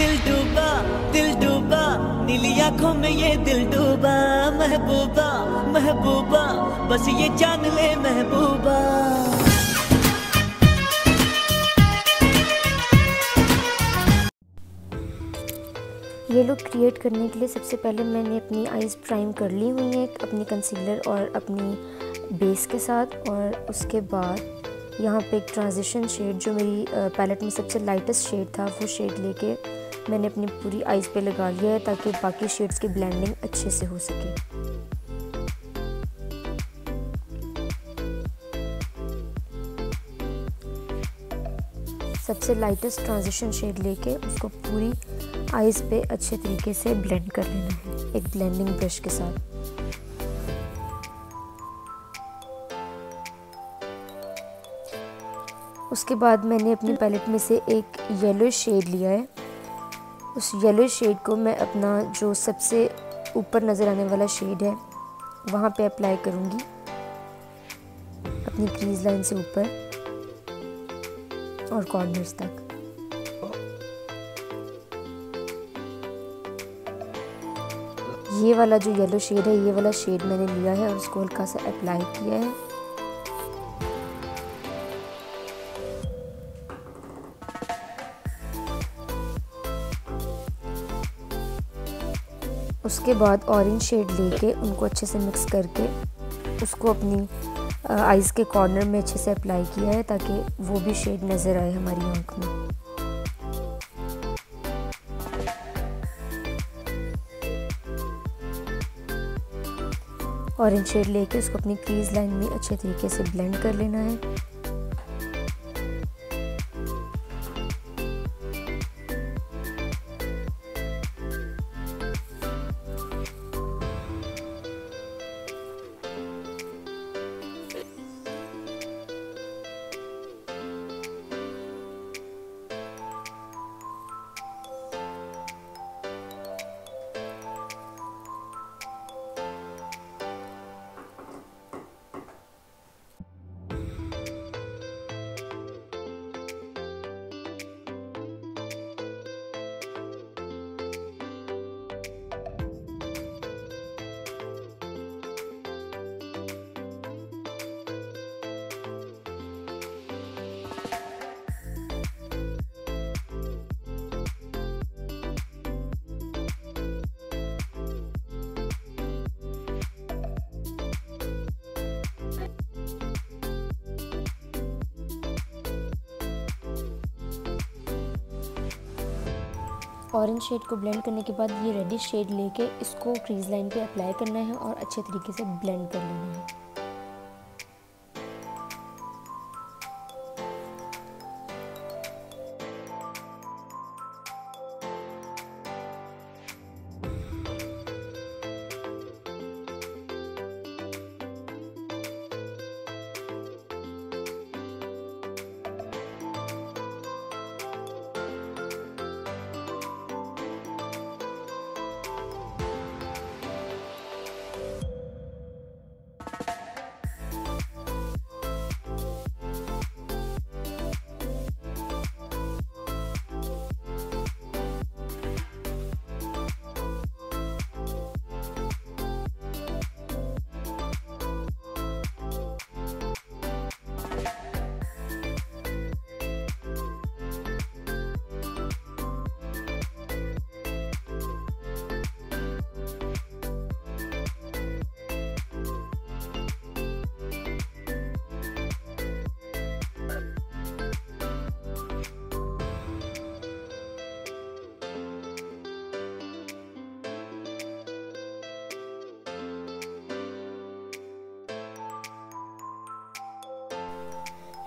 दिल डूबा दिल डूबा, नीली आँखों में ये दिल डूबा, महबूबा महबूबा, बस ये जान ले महबूबा। ये लुक क्रिएट करने के लिए सबसे पहले मैंने अपनी आइज़ प्राइम कर ली हुई हैं अपनी कंसीलर और अपनी बेस के साथ और उसके बाद यहाँ पे एक ट्रांजिशन शेड जो मेरी पैलेट में सबसे लाइटेस्ट शेड था, वो शेड लेके मैंने अपनी पूरी आइज़ पे लगा लिया है ताकि बाकी शेड्स की ब्लेंडिंग अच्छे से हो सके। सबसे लाइटेस्ट ट्रांजिशन शेड लेके उसको पूरी आइज़ पे अच्छे तरीके से ब्लेंड कर लेना है, एक ब्लेंडिंग ब्रश के साथ। उसके बाद मैंने अपनी पैलेट में से एक येलो शेड लिया है। उस येलो शेड को मैं अपना जो सबसे ऊपर नज़र आने वाला शेड है, वहाँ पे अप्लाई करूँगी। अपनी क्रीज लाइन से ऊपर और कॉर्नर्स तक। ये वाला जो येलो शेड है, ये वाला शेड मैंने लिया है और उसको हल्का सा अप्लाई किया है। उसके बाद ऑरेंज शेड लेके उनको अच्छे से मिक्स करके उसको अपनी आइज़ के कॉर्नर में अच्छे से अप्लाई किया है ताकि वो भी शेड नज़र आए हमारी आँख में। ऑरेंज शेड लेके उसको अपनी क्रीज लाइन में अच्छे तरीके से ब्लेंड कर लेना है। ऑरेंज शेड को ब्लेंड करने के बाद ये रेडिश शेड लेके इसको क्रीज लाइन पे अप्लाई करना है और अच्छे तरीके से ब्लेंड कर लेना है।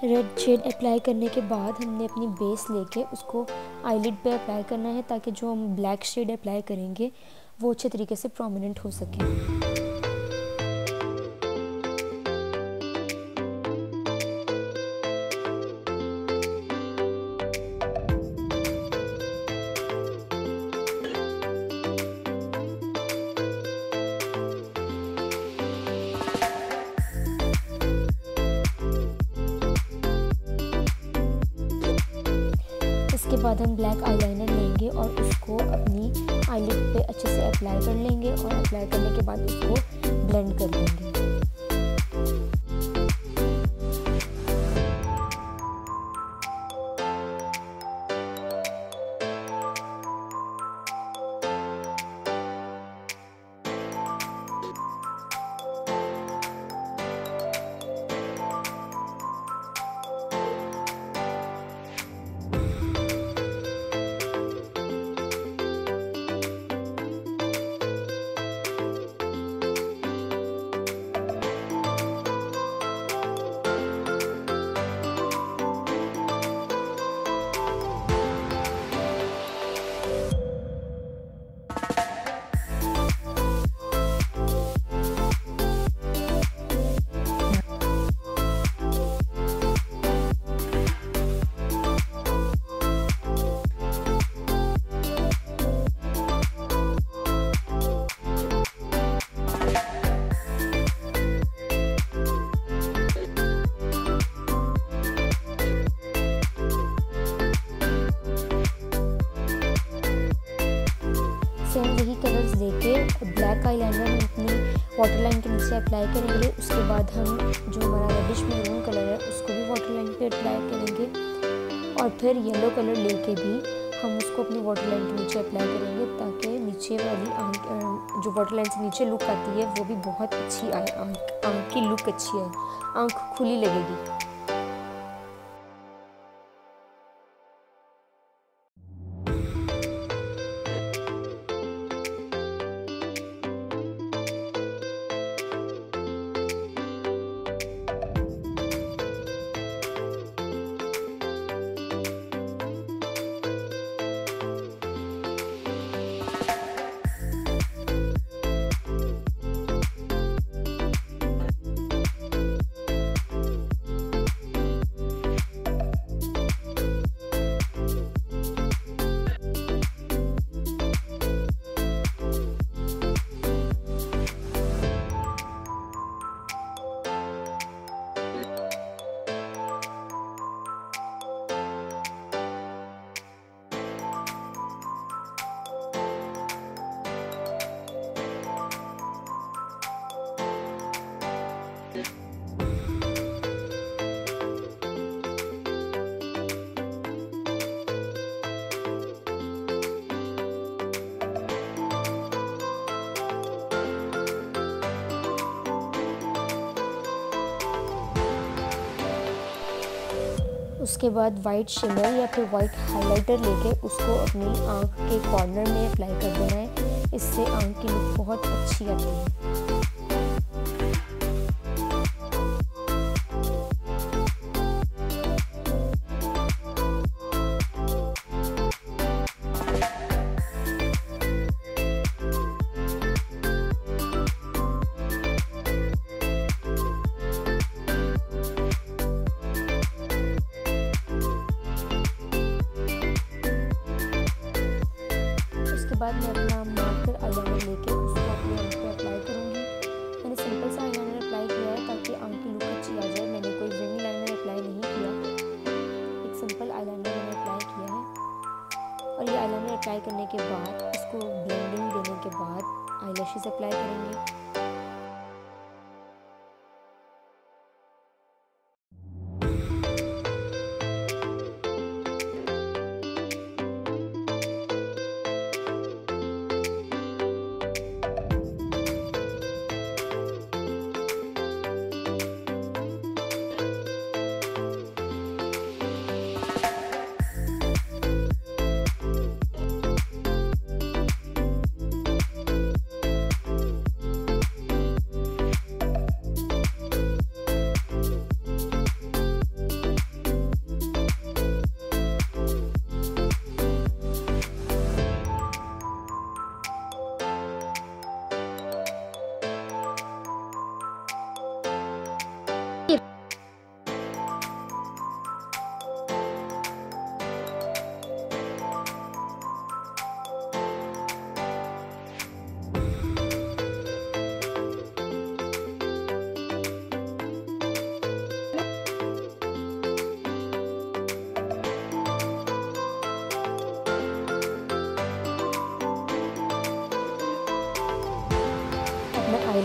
रेड शेड अप्लाई करने के बाद हमने अपनी बेस लेके उसको आईलिड पे अप्लाई करना है ताकि जो हम ब्लैक शेड अप्लाई करेंगे, वो अच्छे तरीके से प्रोमिनेंट हो सके। इसके बाद हम ब्लैक आईलाइनर लेंगे और उसको अपनी आईलिड पे अच्छे से अप्लाई कर लेंगे और अप्लाई करने के बाद उसको ब्लेंड कर लेंगे। वही कलर्स लेके ब्लैक आई लाइनर हम अपनी वाटर लाइन के नीचे अप्लाई करेंगे। उसके बाद हम जो हमारा रेडिश मैरून कलर है, उसको भी वाटर लाइन पे अप्लाई करेंगे। और फिर येलो कलर लेके भी हम उसको अपनी वाटर लाइन के नीचे अप्लाई करेंगे ताकि नीचे वाली आँख जो वाटर लाइन से नीचे लुक आती है, वो भी बहुत अच्छी आए, आँख आँख की लुक अच्छी आए। आँख खुली लगेगी। उसके बाद वाइट शिमर या फिर वाइट हाइलाइटर लेके उसको अपनी आँख के कॉर्नर में अप्लाई कर देना है। इससे आँख की लुक बहुत अच्छी आती है। बाद मैं अपना मार्कर आईलाइनर लेके उसको अपने आँख पे अप्लाई करूँगी। मैंने सिंपल सा आईलाइनर अप्लाई किया है ताकि आँख की लुक अच्छी आ जाए। मैंने कोई विंग लाइनर अप्लाई नहीं किया। एक सिंपल आईलाइनर मैंने अप्लाई किया है। और ये आईलाइनर अप्लाई करने के बाद उसको ब्लेंडिंग देने के बाद आई अप्लाई करेंगे।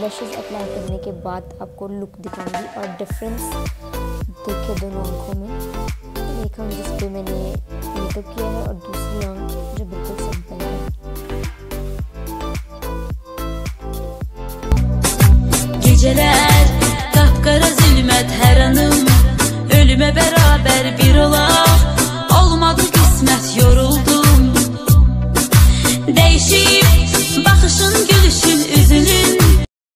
लशेस अप्लाई करने के बाद आपको लुक दिखाऊंगी और डिफरेंस देखिए दोनों आँखों में। एक आँख जिस पर मैंने मेकअप किया है और दूसरी आँख जो बिल्कुल सिंपल है। Geceler kapkara zulmet her anım. Ölüme beraber bir olak Olmadı kısmet yoruldum. Değişip bakışın